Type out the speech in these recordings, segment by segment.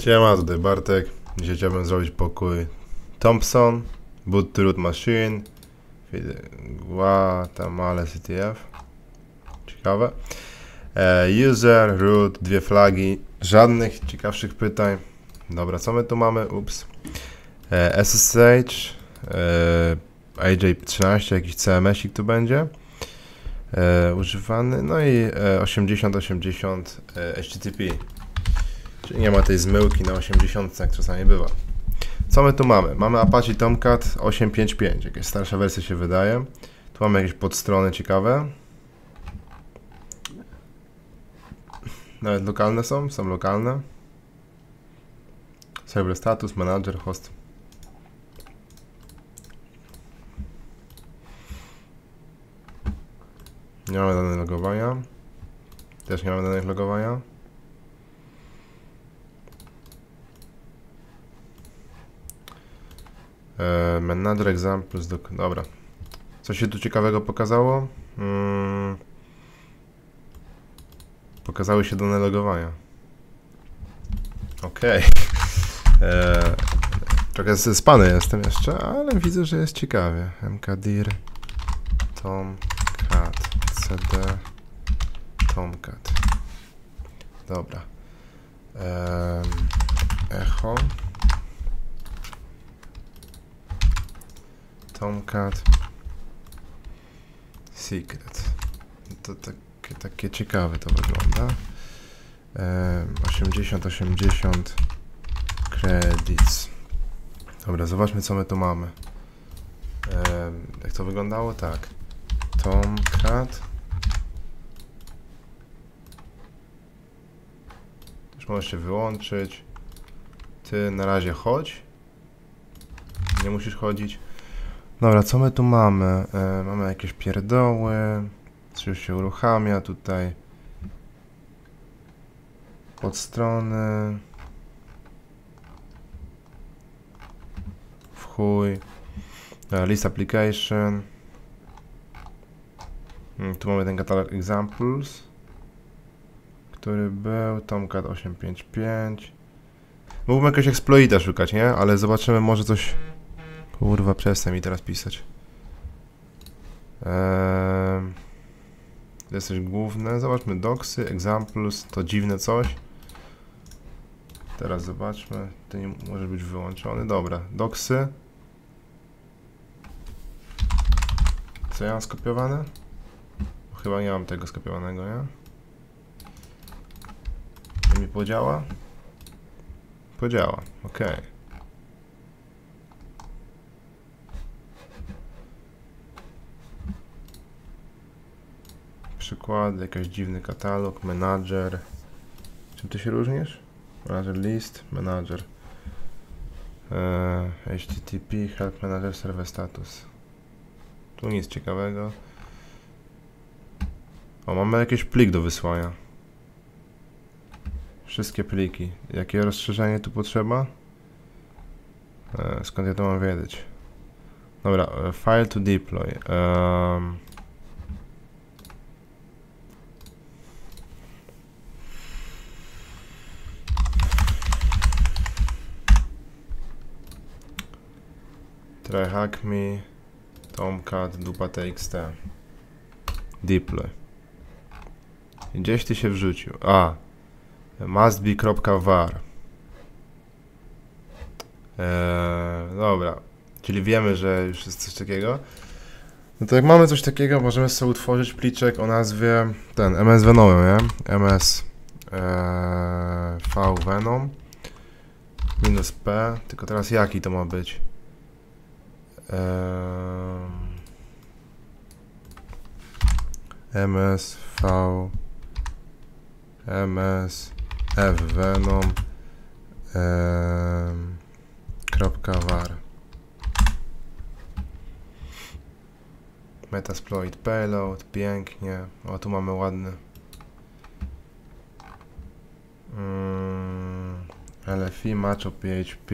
Siema, tutaj Bartek. Dzisiaj chciałbym zrobić pokój Thompson, boot to root machine, Guatemala CTF. Ciekawe. E, user, root, dwie flagi, żadnych ciekawszych pytań. Dobra, co my tu mamy? Ups. E, SSH, e, AJ13, jakiś CMS-ik tu będzie. Używany, no i e, 8080 e, HTTP. Czyli nie ma tej zmyłki na 80, jak czasami bywa. Co my tu mamy? Mamy Apache Tomcat 855, jakaś starsza wersja się wydaje. Tu mamy jakieś podstrony ciekawe. Nawet lokalne są, są lokalne. Server status, manager, host. Nie mamy danych logowania. Też nie mamy danych logowania. E, Manager examples, do, dobra. Co się tu ciekawego pokazało? Mm, pokazały się dane logowania. Okej. Okay. Trochę spany jestem jeszcze, ale widzę, że jest ciekawie. mkdir tomcat cd tomcat. Dobra. Um, echo. Tomcat Secret. To takie, takie ciekawe to wygląda. 80-80 credits. Dobra, zobaczmy co my tu mamy. jak to wyglądało? Tak. Tomcat. Już możesz się wyłączyć. Ty na razie chodź. Nie musisz chodzić. Dobra, co my tu mamy? E, mamy jakieś pierdoły. Już się uruchamia tutaj. Pod strony. W chuj. List application. Hmm, tu mamy ten katalog examples. Który był. Tomcat 855. Mógłbym jakiegoś exploita szukać, nie? Ale zobaczymy może coś... Kurwa, przestań mi teraz pisać. Eee, jesteś główne. Zobaczmy doksy, examples, to dziwne coś. Teraz zobaczmy. Ty nie może być wyłączony. Dobra, doksy. Co ja mam skopiowane? Chyba nie mam tego skopiowanego, nie? To mi podziała? Podziała, okej. Okay. Przykład, jakiś dziwny katalog, manager. Czym ty się różnisz? Manager list, manager. Eee, HTTP, help manager, server status. Tu nic ciekawego. O, mamy jakiś plik do wysłania. Wszystkie pliki. Jakie rozszerzenie tu potrzeba? Eee, skąd ja to mam wiedzieć? Dobra, e, file to deploy. Eee, Me, Tomcat, dupa txt. Deploy. Gdzieś ty się wrzucił. A. mustbe.var eee, Dobra. Czyli wiemy, że już jest coś takiego. No to jak mamy coś takiego, możemy sobie utworzyć pliczek o nazwie ten ms venom, nie? ms eee, v venom minus p, tylko teraz jaki to ma być? MSV MS Venom kropka var Metasploit payload, pięknie. O, tu mamy ładny mm, LFI macho PHP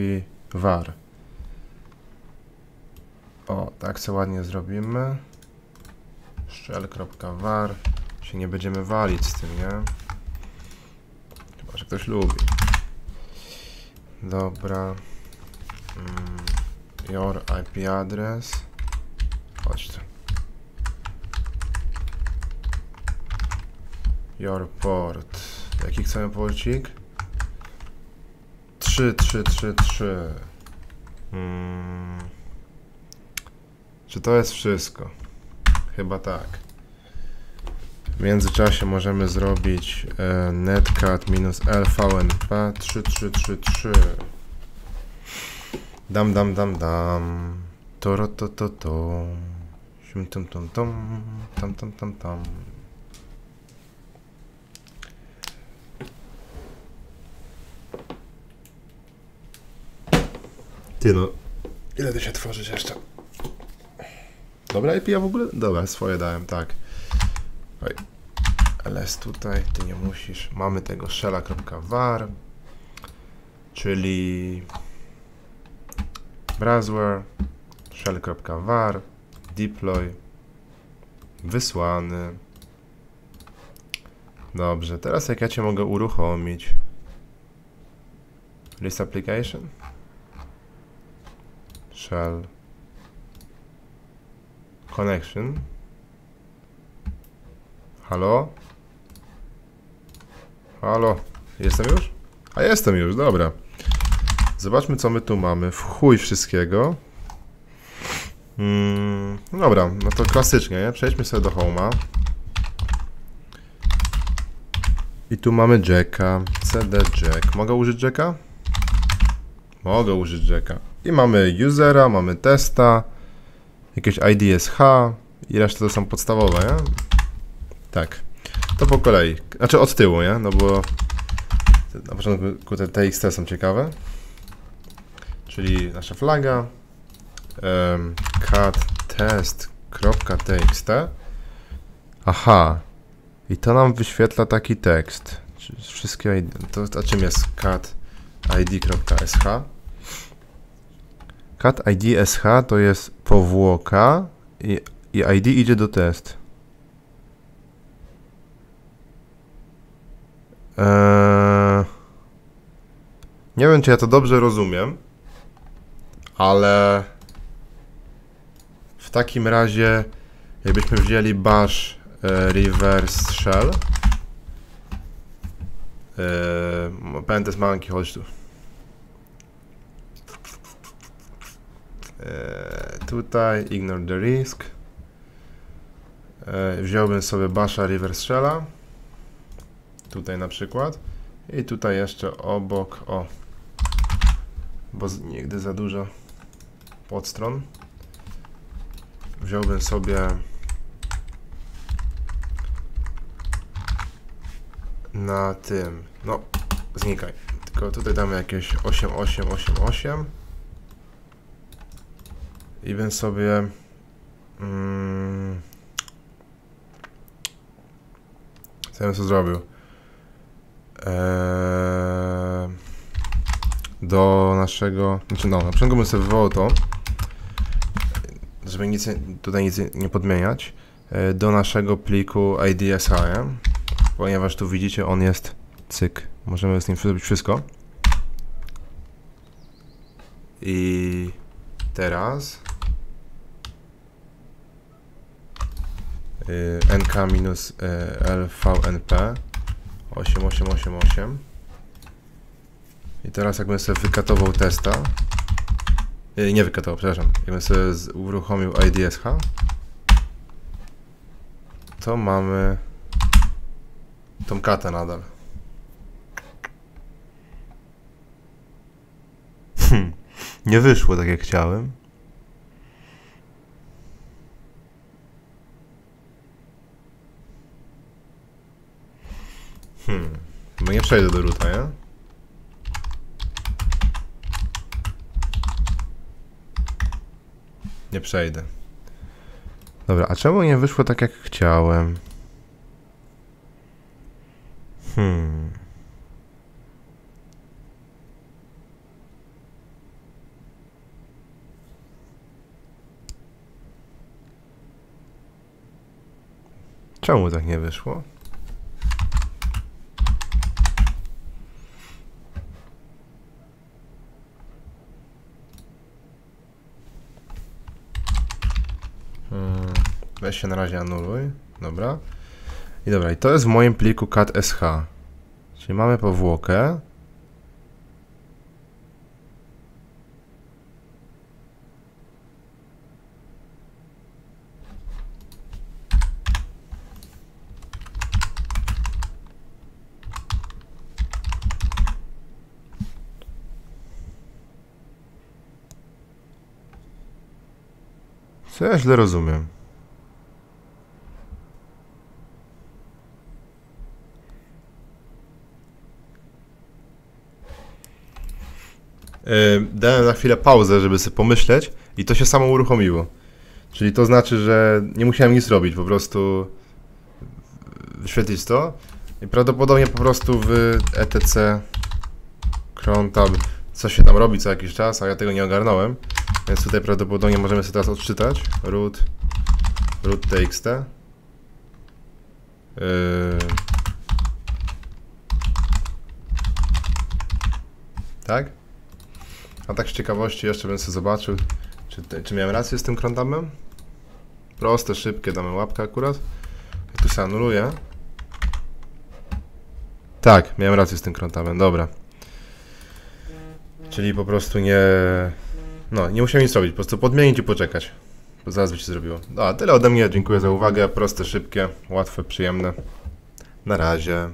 var. O, tak co ładnie zrobimy. Shell.var. Się nie będziemy walić z tym, nie? Chyba, że ktoś lubi. Dobra. Mm, your IP address. Chodź tu. Your port. Jaki chcemy porcik? 3, 3, 3, 3. Mm. Czy to jest wszystko? Chyba tak. W międzyczasie możemy zrobić e, netcat minus lvnp 3333. Dam, dam, dam, dam. Toro, to, to, to. Sium, tum, tum, tum. Tam, tam, tam, tam. Ty no. Ile to się tworzyć jeszcze? Dobra IP ja w ogóle? Dobra, swoje dałem, tak. Oj. ls tutaj, ty nie musisz. Mamy tego shella.var, czyli browser shell.var deploy wysłany. Dobrze, teraz jak ja cię mogę uruchomić? List application? Shell connection. Halo? Halo? Jestem już? A jestem już, dobra. Zobaczmy, co my tu mamy. W chuj wszystkiego. Mm, dobra, no to klasycznie, nie? Przejdźmy sobie do Home'a. I tu mamy jacka, cd jack. Mogę użyć jacka? Mogę użyć jacka. I mamy usera, mamy testa, jakieś IDSH i reszta to są podstawowe, nie? Tak. To po kolei. Znaczy od tyłu, nie? No bo na początku te TXT są ciekawe. Czyli nasza flaga um, cat test.txt Aha. I to nam wyświetla taki tekst. Wszystkie to, a czym jest cat id.sh? Cat id.sh to jest powłoka i, i id idzie do test. Eee, nie wiem, czy ja to dobrze rozumiem, ale w takim razie, jakbyśmy wzięli bash e, reverse shell, e, Pentes Monkey, chodź tu. Tutaj ignore the risk. E, wziąłbym sobie basha reverse shella tutaj na przykład i tutaj jeszcze obok, o, bo nigdy za dużo podstron. Wziąłbym sobie na tym, no znikaj, tylko tutaj damy jakieś 8888 i bym sobie mm, co bym co zrobił? Eee, do naszego, znaczy no, na początku bym sobie wywołał to, żeby nic, tutaj nic nie podmieniać, e, do naszego pliku IDSI, ponieważ tu widzicie, on jest cyk, możemy z nim zrobić wszystko. I teraz nk-lvnp 8888 i teraz jakbym sobie wykatował testa. Nie, nie wykatował, przepraszam. Jakbym sobie uruchomił IDSH to mamy tą katę nadal. Hmm, nie wyszło tak jak chciałem Hmm. Bo nie przejdę do ruta, nie? Nie przejdę. Dobra, a czemu nie wyszło tak jak chciałem? Hmm. Czemu tak nie wyszło? Weź się na razie anuluj. Dobra. I dobra, i to jest w moim pliku cat.sh. Czyli mamy powłokę. Co ja źle rozumiem? Dałem na chwilę pauzę, żeby sobie pomyśleć i to się samo uruchomiło. Czyli to znaczy, że nie musiałem nic robić, po prostu wyświetlić to i prawdopodobnie po prostu w etc cron tab coś się tam robi co jakiś czas, a ja tego nie ogarnąłem. Więc tutaj prawdopodobnie możemy sobie teraz odczytać root root txt yy. Tak? A tak z ciekawości jeszcze bym sobie zobaczył, czy, czy miałem rację z tym crontabem? Proste, szybkie, damy łapkę akurat. Jak tu się anuluje. Tak, miałem rację z tym crontabem, dobra. Czyli po prostu nie... No, nie musiałem nic robić, po prostu podmienić i poczekać. Bo zaraz by się zrobiło. No, a tyle ode mnie, dziękuję za uwagę. Proste, szybkie, łatwe, przyjemne. Na razie.